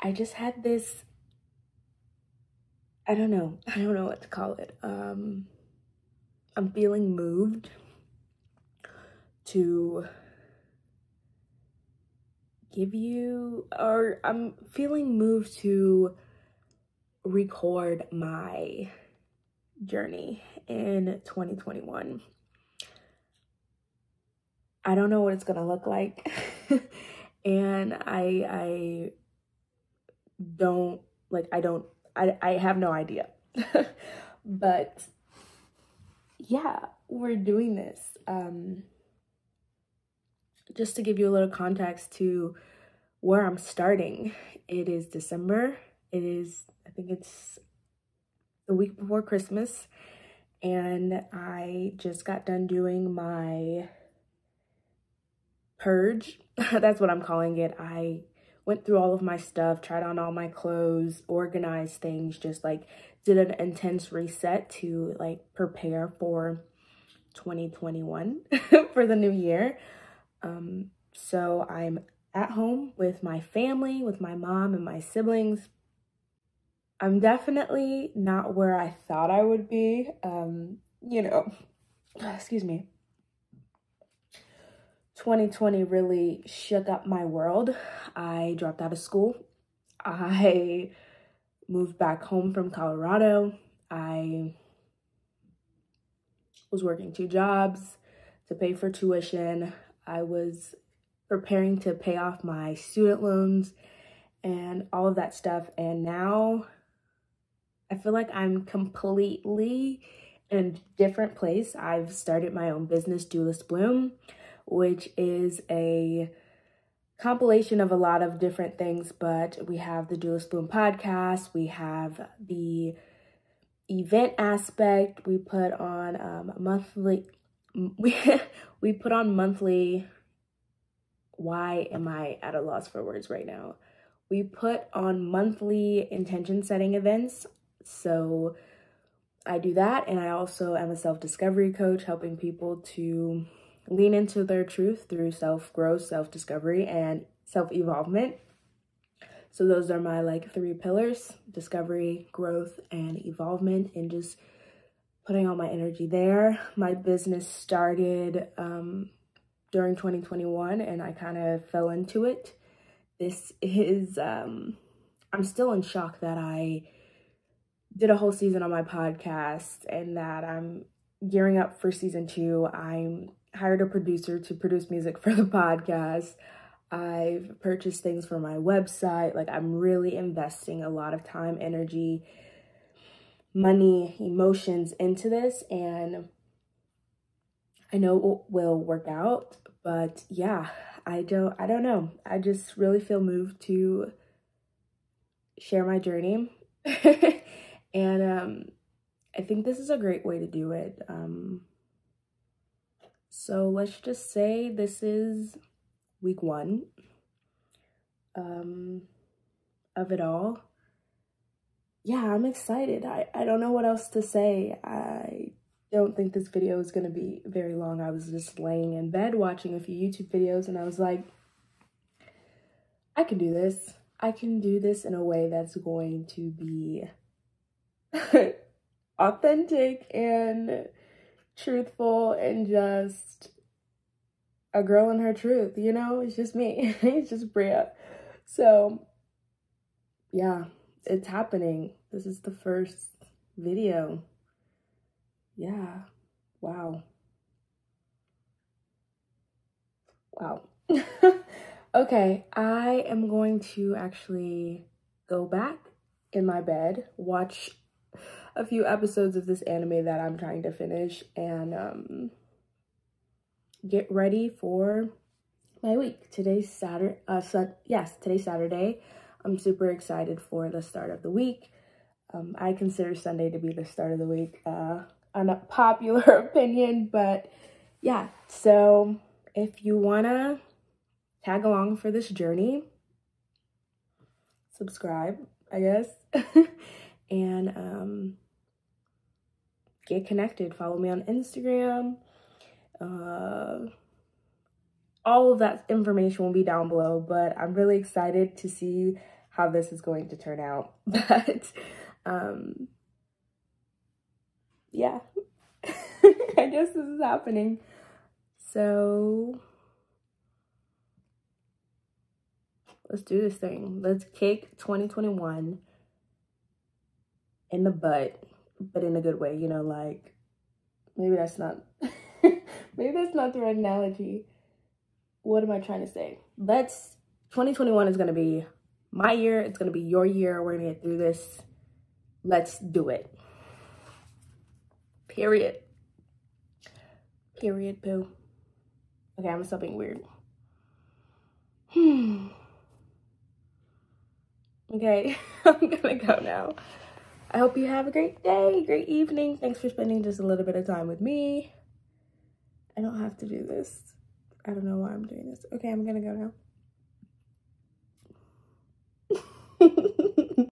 I just had this, I don't know, I don't know what to call it. Um, I'm feeling moved to give you, or I'm feeling moved to record my journey in 2021. I don't know what it's gonna look like. and I I don't like I don't I I have no idea. but yeah, we're doing this. Um just to give you a little context to where I'm starting. It is December. It is I think it's the week before Christmas and I just got done doing my purge. That's what I'm calling it. I went through all of my stuff, tried on all my clothes, organized things, just like did an intense reset to like prepare for 2021 for the new year. Um, so I'm at home with my family, with my mom and my siblings. I'm definitely not where I thought I would be. Um, you know, excuse me. 2020 really shook up my world. I dropped out of school. I moved back home from Colorado. I was working two jobs to pay for tuition. I was preparing to pay off my student loans and all of that stuff. And now I feel like I'm completely in a different place. I've started my own business, Dewless Bloom which is a compilation of a lot of different things, but we have the Dewless Bloom podcast, we have the event aspect, we put on um, monthly, we, we put on monthly, why am I at a loss for words right now? We put on monthly intention setting events, so I do that, and I also am a self-discovery coach, helping people to lean into their truth through self-growth, self-discovery, and self-evolvement. So those are my like three pillars, discovery, growth, and evolvement, and just putting all my energy there. My business started um, during 2021 and I kind of fell into it. This is, um, I'm still in shock that I did a whole season on my podcast and that I'm gearing up for season two. I'm hired a producer to produce music for the podcast. I've purchased things for my website. Like I'm really investing a lot of time, energy, money, emotions into this and I know it will work out, but yeah, I don't I don't know. I just really feel moved to share my journey. and um I think this is a great way to do it. Um so let's just say this is week one um, of it all. Yeah, I'm excited. I, I don't know what else to say. I don't think this video is going to be very long. I was just laying in bed watching a few YouTube videos and I was like, I can do this. I can do this in a way that's going to be authentic and truthful and just a girl in her truth, you know? It's just me. it's just Bria. So, yeah, it's happening. This is the first video. Yeah. Wow. Wow. okay, I am going to actually go back in my bed, watch a few episodes of this anime that I'm trying to finish and um, get ready for my week. Today's Saturday, uh, su yes, today's Saturday. I'm super excited for the start of the week. Um, I consider Sunday to be the start of the week. Uh, popular opinion, but yeah. So if you wanna tag along for this journey, subscribe, I guess. and um, get connected. Follow me on Instagram. Uh, all of that information will be down below, but I'm really excited to see how this is going to turn out. But um yeah. I guess this is happening. So let's do this thing. Let's kick 2021 in the butt, but in a good way, you know, like maybe that's not maybe that's not the right analogy. What am I trying to say? Let's 2021 is gonna be my year, it's gonna be your year. We're gonna get through this. Let's do it. Period. Period, boo. Okay, I'm being weird. Hmm. Okay, I'm gonna go now. I hope you have a great day, great evening. Thanks for spending just a little bit of time with me. I don't have to do this. I don't know why I'm doing this. Okay, I'm gonna go now.